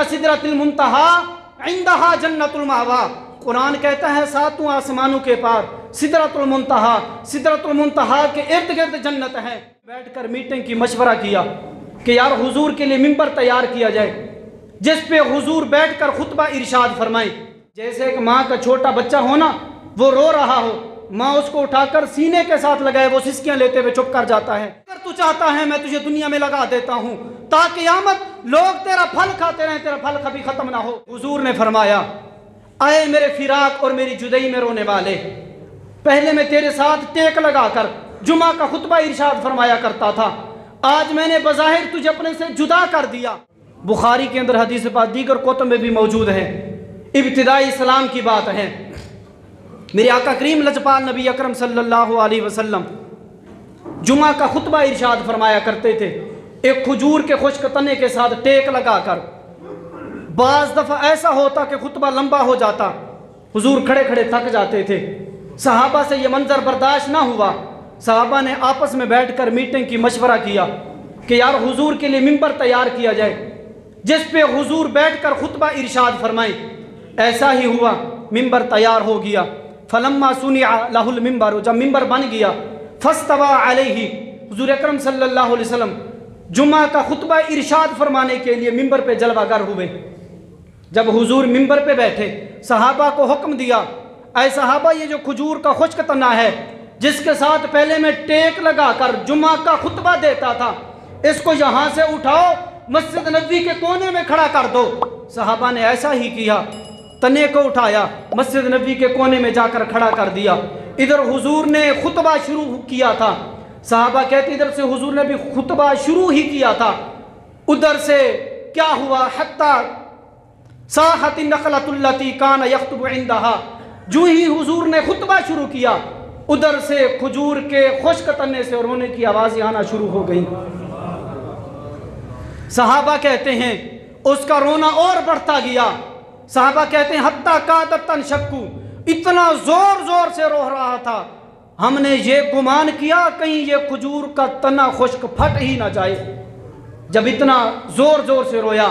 इंदा सिदरतिल मुंतहा इंदहा जन्नतुल मावा। कुरान कहता है, सातों आसमानों के पार सिदरतुल मुंतहा सिदरतुल मुंतहा के इर्द गिर्द जन्नत है। बैठकर मीटिंग की मशवरा किया कि यार हुजूर के लिए मिंबर तैयार किया जाए, जिस पे हुजूर बैठकर खुतबा इरशाद फरमाए। जैसे एक माँ का छोटा बच्चा हो ना, वो रो रहा हो, माँ उसको उठाकर सीने के साथ लगाए, वो सिस्कियाँ लेते हुए चुप कर जाता है। तू चाहता है, मैं तुझे दुनिया में लगा देता हूँ। ताकि आमद लोग तेरा फल खाते रहें, तेरा फल कभी खत्म ना हो। हुजूर ने फरमाया, आए मेरे फिराक और मेरी जुदई में रोने वाले। पहले मैं तेरे साथ टेक लगाकर जुमा का खुतबा इरशाद फरमाया करता था। आज मैंने बज़ाहिर तुझे अपने से जुदा कर दिया। बुखारी के अंदर हदीस बात दीगर कोतम में भी मौजूद है। इब्तदाई इस्लाम की बात है। मेरे आका करीम लजपाल नबी अकरम सल्लल्लाहु अलैहि वसल्लम जुमा का खुतबा इरशाद फरमाया करते थे, एक खजूर के खुश्क तने के साथ टेक लगाकर बाज दफ़ा ऐसा होता कि खुतबा लंबा हो जाता, हुजूर खड़े खड़े थक जाते थे। सहाबा से ये मंजर बर्दाश्त ना हुआ। सहाबा ने आपस में बैठकर मीटिंग की मशवरा किया कि यार हुजूर के लिए मिंबर तैयार किया जाए, जिस पे हुजूर बैठकर खुतबा इरशाद फरमाए। ऐसा ही हुआ, मिंबर तैयार हो गया। फलम्मा सुनिया लाहुल मिंबर, जब मिंबर बन गया फस्तवा अलैहि। हुजूर अकरम सल्लल्लाहु अलैहि वसल्लम जुमा का खुतबा इरशाद फरमाने के लिए मिंबर पे जलवागर हुए। जब हुजूर मिंबर पे बैठे, सहाबा को हुक्म दिया, ऐ सहाबा, ये जो खजूर का खुश्क तना है, जिसके साथ पहले मैं टेक लगा कर जुमा का खुतबा देता था, इसको यहाँ से उठाओ, मस्जिद नबी के कोने में खड़ा कर दो। सहाबा ने ऐसा ही किया, तने को उठाया, मस्जिद नबी के कोने में जाकर खड़ा कर दिया। इधर हुजूर ने खुतबा शुरू किया था। साहबा कहते, इधर से हुजूर ने भी खुतबा शुरू ही किया था। उधर से क्या हुआ? हत्ता साहती नकलतुल्लती कान यख्तुब जो ही हुजूर ने खुतबा शुरू किया, उधर से खजूर के खुश्क तन्ने से रोने की आवाज़ें आना शुरू हो गई। साहबा कहते हैं, उसका रोना और बढ़ता गया। साहबा कहते हैं, हत्ता का दत्तन शक्कू। इतना ज़ोर ज़ोर से रो रहा था। हमने ये गुमान किया, कहीं ये खजूर का तना खुश्क फट ही ना जाए। जब इतना ज़ोर ज़ोर से रोया,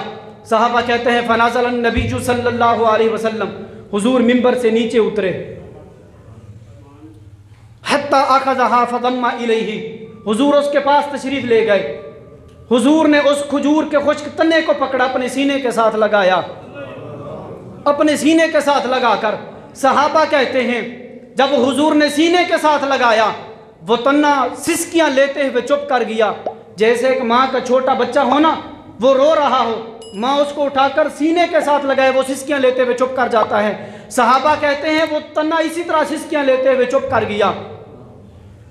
साहबा कहते हैं, फनाजल नबीजू सल्लल्लाहु अलैहि वसल्लम। हुजूर मिंबर से नीचे उतरे। हत्ता हुजूर उसके पास तशरीफ़ ले गए। हुजूर ने उस खजूर के खुश्क तने को पकड़ा, अपने सीने के साथ लगाया। अपने सीने के साथ लगाकर सहाबा कहते हैं, जब हुजूर ने सीने के साथ लगाया, वो तन्ना सिसकियाँ लेते हुए चुप कर गया। जैसे एक माँ का छोटा बच्चा हो ना, वो रो रहा हो। माँ उसको उठाकर सीने के साथ लगाए, वो सिसकियाँ लेते हुए चुप कर जाता है। सहाबा कहते हैं, वो तन्ना इसी तरह सिसकियाँ लेते हुए चुप कर गया।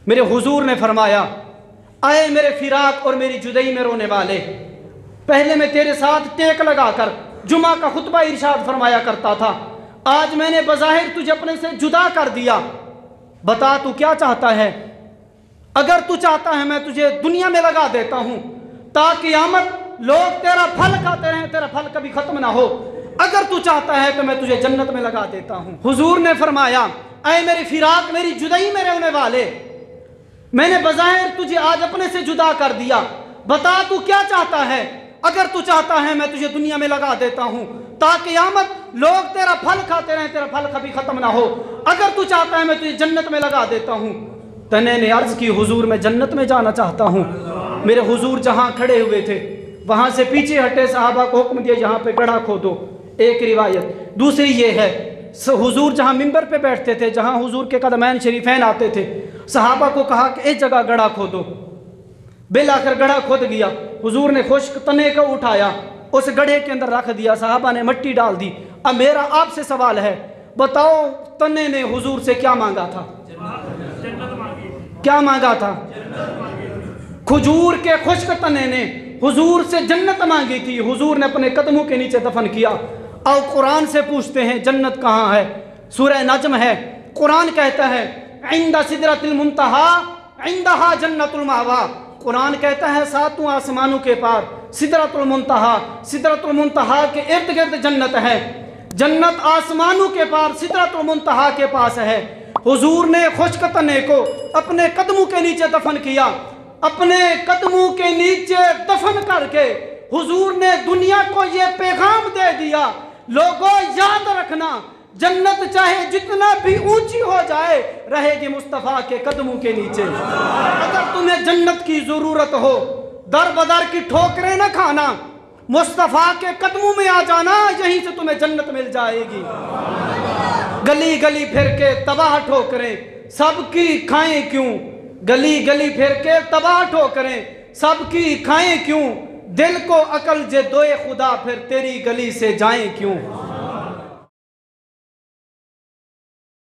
मेरे हुजूर ने फरमाया, आए मेरे फिराक और मेरी जुदई में रोने वाले। पहले मैं तेरे साथ टेक लगाकर जुमा का खुतबा इरशाद फरमाया करता था। आज मैंने बज़ाहिर तुझे अपने से जुदा कर दिया। बता तू क्या चाहता है? अगर तू चाहता है, मैं तुझे दुनिया में लगा देता हूँ, ताकि आमद लोग तेरा फल खाते रहें, तेरा फल कभी खत्म ना हो। अगर तू चाहता है तो मैं तुझे जन्नत में लगा देता हूँ। हुजूर ने फरमाया अय मेरी फिराक, मेरी जुदाई में रहने वाले, मैंने बज़ाहिर तुझे आज अपने से जुदा कर दिया। बता तू क्या चाहता है? अगर तू चाहता है, मैं तुझे दुनिया में लगा देता हूँ। ताकि आमद लोग तेरा फल खाते रहें, तेरा फल कभी खत्म ना हो। अगर तू चाहता है, मैं तुझे जन्नत में लगा देता हूँ। तने ने अर्ज़ की, हुजूर, मैं जन्नत में जाना चाहता हूँ। मेरे हुजूर जहाँ खड़े हुए थे, वहाँ से पीछे हटे साहबा को हुक्म दिया जहाँ पे गड़ा खोदो। एक रिवायत। दूसरी ये है हुजूर जहाँ मिंबर पे बैठते थे, जहाँ हुजूर के कदमैन शरीफैन आते थे, सहाबा को कहा कि, एक जगह गड़ा खोदो। बिल आकर गड़ा खोद गया। हुजूर ने खुश्क तने को उठाया। उस गड्ढे के अंदर रख दिया। साहबा ने मट्टी डाल दी। अब मेरा आपसे सवाल है, बताओ तने ने हुजूर से क्या मांगा था? क्या मांगा था? खजूर के खुश्क तने ने हुजूर से जन्नत मांगी थी। हुजूर ने अपने कदमों के नीचे दफन किया। और कुरान से पूछते हैं, जन्नत कहाँ है? सूरह नजम है। कुरान कहता है, इंदा सिदरतिल मुंतहा इंदहा जन्नतुल मावा। कुरान कहता है, सातों आसमानों के पार, सिदरतुल मुंतहा सिदरतुल मुंतहा के इर्द गिर्द जन्नत है। जन्नत आसमानों के पार, सिदरतुल मुंतहा के पास है। हुजूर ने खुश्क तने को अपने कदमों के नीचे दफन किया। अपने कदमों के नीचे दफन करके हुजूर ने दुनिया को ये पैगाम दे दिया, लोगों याद रखना। जन्नत चाहे जितना भी ऊँची हो जाए, रहेगी मुस्तफ़ा के कदमों के नीचे। अगर तुम्हें जन्नत की ज़रूरत हो दर बदर की ठोकरें न खाना, मुस्तफ़ा के कदमों में आ जाना, यहीं से तुम्हें जन्नत मिल जाएगी। गली गली फिर के तबाह ठोकरें, सबकी खाएँ क्यों? गली गली फिर के तबाह ठोकरें, सबकी खाएँ क्यों? दिल को अकल जे दोए खुदा, फिर तेरी गली से जाएँ क्यों?